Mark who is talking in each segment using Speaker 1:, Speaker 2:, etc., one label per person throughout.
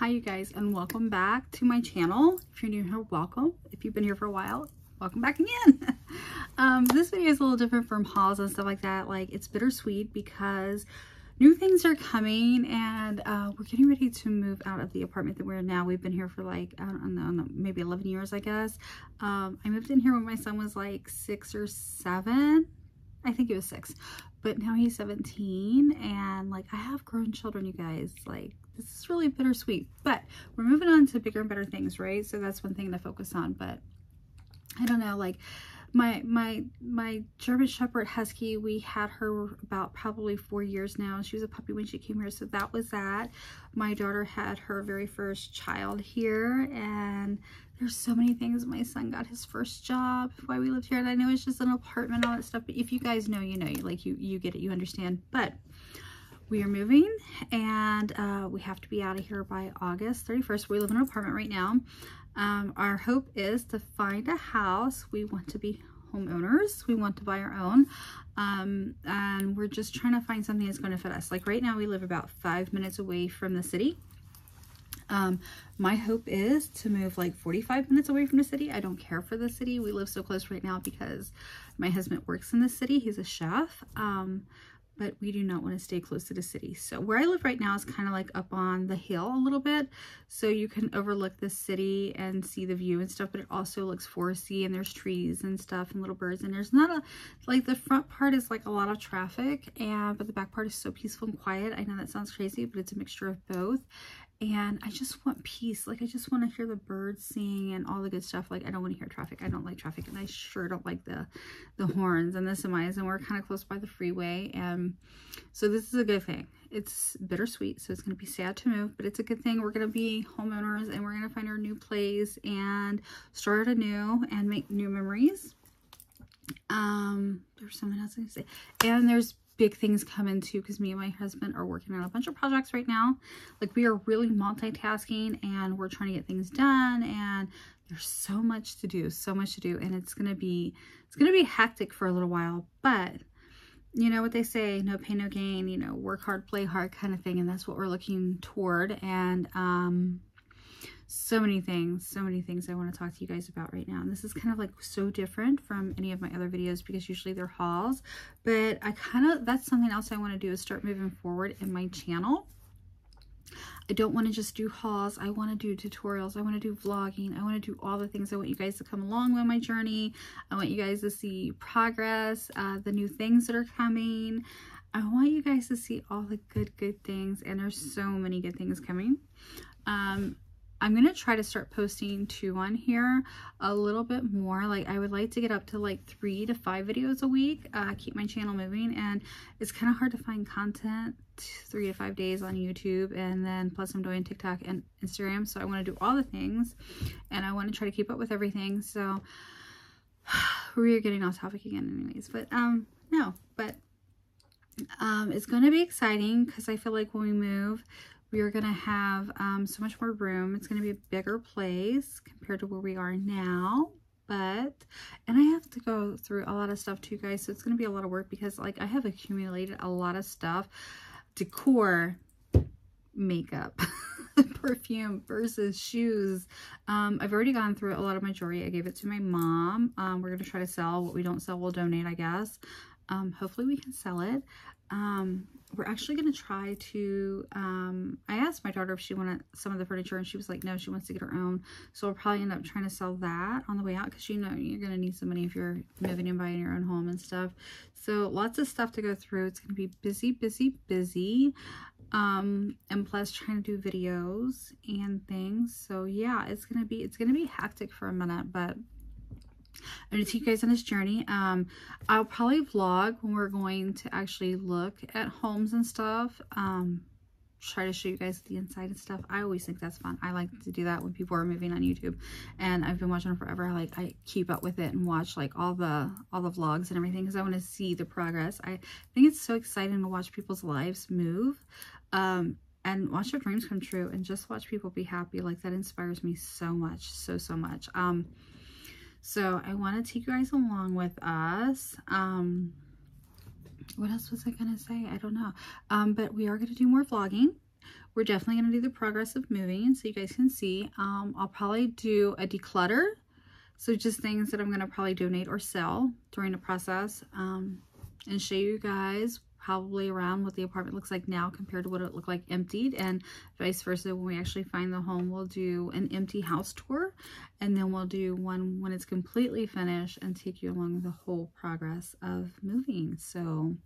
Speaker 1: Hi you guys and welcome back to my channel. If you're new here, welcome. If you've been here for a while, welcome back again. um, this video is a little different from hauls and stuff like that. Like it's bittersweet because new things are coming and uh, we're getting ready to move out of the apartment that we're in now. We've been here for like, I don't know, maybe 11 years, I guess. Um, I moved in here when my son was like six or seven. I think he was six, but now he's 17 and like I have grown children, you guys, like this is really bittersweet, but we're moving on to bigger and better things, right? So that's one thing to focus on, but I don't know, like my my my German Shepherd Husky, we had her about probably four years now. She was a puppy when she came here, so that was that. My daughter had her very first child here, and there's so many things. My son got his first job while we lived here, and I know it's just an apartment, all that stuff, but if you guys know, you know, you like you, you get it, you understand. But we are moving and uh, we have to be out of here by August 31st. We live in an apartment right now. Um, our hope is to find a house. We want to be homeowners. We want to buy our own. Um, and we're just trying to find something that's going to fit us. Like right now we live about five minutes away from the city. Um, my hope is to move like 45 minutes away from the city. I don't care for the city. We live so close right now because my husband works in the city. He's a chef. Um, but we do not want to stay close to the city. So where I live right now is kind of like up on the hill a little bit. So you can overlook the city and see the view and stuff, but it also looks foresty and there's trees and stuff and little birds. And there's not a, like the front part is like a lot of traffic and, but the back part is so peaceful and quiet. I know that sounds crazy, but it's a mixture of both and I just want peace. Like, I just want to hear the birds sing and all the good stuff. Like, I don't want to hear traffic. I don't like traffic, and I sure don't like the the horns and the semis, and we're kind of close by the freeway, and so this is a good thing. It's bittersweet, so it's going to be sad to move, but it's a good thing. We're going to be homeowners, and we're going to find our new place and start anew and make new memories. Um, there's something else I to say. And there's big things come into because me and my husband are working on a bunch of projects right now. Like we are really multitasking and we're trying to get things done and there's so much to do, so much to do. And it's going to be, it's going to be hectic for a little while, but you know what they say, no pain, no gain, you know, work hard, play hard kind of thing. And that's what we're looking toward. And, um, so many things, so many things I want to talk to you guys about right now. And this is kind of like so different from any of my other videos because usually they're hauls. But I kind of, that's something else I want to do is start moving forward in my channel. I don't want to just do hauls. I want to do tutorials. I want to do vlogging. I want to do all the things. I want you guys to come along with my journey. I want you guys to see progress, uh, the new things that are coming. I want you guys to see all the good, good things. And there's so many good things coming. Um, I'm going to try to start posting two on here a little bit more. Like I would like to get up to like three to five videos a week, uh, keep my channel moving. And it's kind of hard to find content three to five days on YouTube. And then plus I'm doing TikTok and Instagram. So I want to do all the things and I want to try to keep up with everything. So we're getting off topic again anyways, but um, no, but um, it's going to be exciting because I feel like when we move, we are going to have um, so much more room. It's going to be a bigger place compared to where we are now. But, and I have to go through a lot of stuff too, guys. So it's going to be a lot of work because like I have accumulated a lot of stuff. Decor, makeup, perfume versus shoes. Um, I've already gone through a lot of my jewelry. I gave it to my mom. Um, we're going to try to sell. What we don't sell, we'll donate, I guess. Um, hopefully we can sell it. Um, we're actually going to try to, um, I asked my daughter if she wanted some of the furniture and she was like, no, she wants to get her own. So we'll probably end up trying to sell that on the way out because you know you're going to need some money if you're moving and buying your own home and stuff. So lots of stuff to go through. It's going to be busy, busy, busy. Um, and plus trying to do videos and things. So yeah, it's going to be, it's going to be hectic for a minute, but to take you guys on this journey. Um, I'll probably vlog when we're going to actually look at homes and stuff. Um, try to show you guys the inside and stuff. I always think that's fun. I like to do that when people are moving on YouTube. And I've been watching them forever. I like I keep up with it and watch like all the all the vlogs and everything because I want to see the progress. I think it's so exciting to watch people's lives move. Um, and watch their dreams come true and just watch people be happy like that inspires me so much so so much um so I want to take you guys along with us. Um, what else was I going to say? I don't know. Um, but we are going to do more vlogging. we're definitely going to do the progress of moving so you guys can see. Um, I'll probably do a declutter. So just things that I'm going to probably donate or sell during the process um, and show you guys probably around what the apartment looks like now compared to what it looked like emptied and vice versa when we actually find the home we'll do an empty house tour and then we'll do one when it's completely finished and take you along the whole progress of moving so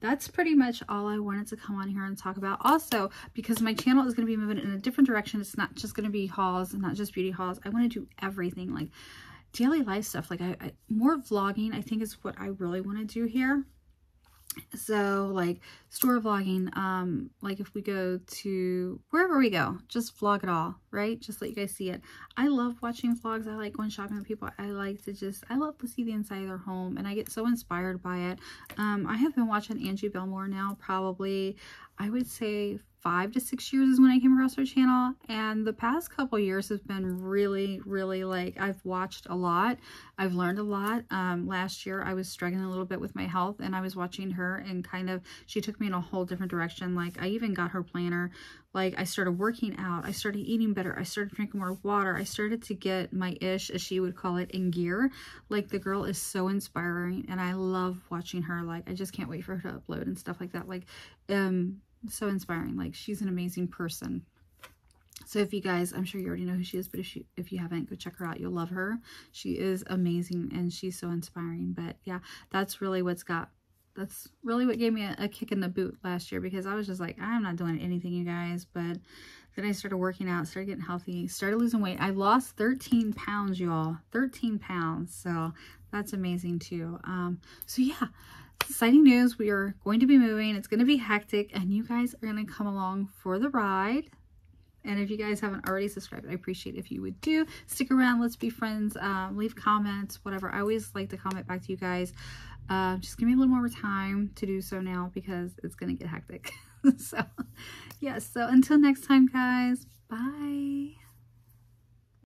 Speaker 1: that's pretty much all I wanted to come on here and talk about. Also, because my channel is going to be moving in a different direction, it's not just going to be hauls and not just beauty hauls. I want to do everything like daily life stuff. Like I, I more vlogging, I think is what I really want to do here so like store vlogging um like if we go to wherever we go just vlog it all right just let you guys see it i love watching vlogs i like going shopping with people i like to just i love to see the inside of their home and i get so inspired by it um i have been watching Angie Bellemare now probably i would say five to six years is when I came across her channel. And the past couple years have been really, really like I've watched a lot. I've learned a lot. Um, last year I was struggling a little bit with my health and I was watching her and kind of, she took me in a whole different direction. Like I even got her planner. Like I started working out. I started eating better. I started drinking more water. I started to get my ish, as she would call it, in gear. Like the girl is so inspiring and I love watching her. Like I just can't wait for her to upload and stuff like that. Like, um, so inspiring. Like she's an amazing person. So if you guys, I'm sure you already know who she is, but if she, if you haven't, go check her out. You'll love her. She is amazing and she's so inspiring. But yeah, that's really what's got, that's really what gave me a, a kick in the boot last year because I was just like, I'm not doing anything, you guys. But then I started working out, started getting healthy, started losing weight. I lost 13 pounds, y'all. 13 pounds. So that's amazing too. Um, so yeah, exciting news. We are going to be moving. It's going to be hectic and you guys are going to come along for the ride. And if you guys haven't already subscribed, I appreciate if you would do. Stick around. Let's be friends. Um, leave comments, whatever. I always like to comment back to you guys. Uh, just give me a little more time to do so now because it's going to get hectic. so, yes. Yeah, so until next time, guys. Bye.